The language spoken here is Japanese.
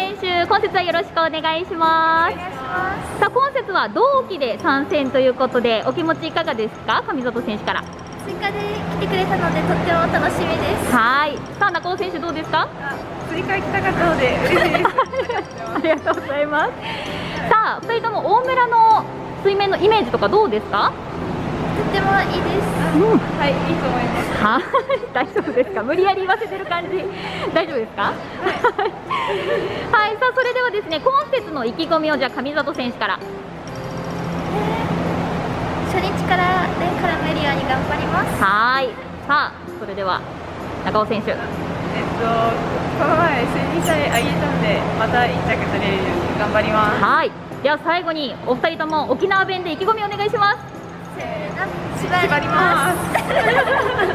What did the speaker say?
選手、今節はよろしくお願いします。さあ、今節は同期で参戦ということで、お気持ちいかがですか、上里選手から。追加で来てくれたので、とっても楽しみです。はい、さあ、中尾選手どうですか？追加来たかったので、嬉しいです。ありがとうございます。さあ、二人とも大村の水面のイメージとかどうですか？とってもいいです。うん、はい、いいと思います。はい、大丈夫ですか？無理やり言わせてる感じ。大丈夫ですか？はい、さあ、それではですね、今節の意気込みを、じゃあ、上里選手から。初日からね、絡めるように頑張ります。はい、さあ、それでは。中尾選手。えっと、この前、数日さえ上げたんで、また一着取れるように頑張ります。はい、では、最後に、お二人とも沖縄弁で意気込みお願いします。せーの、縛ります。